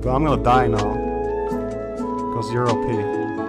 But I'm gonna die now. Because you're OP.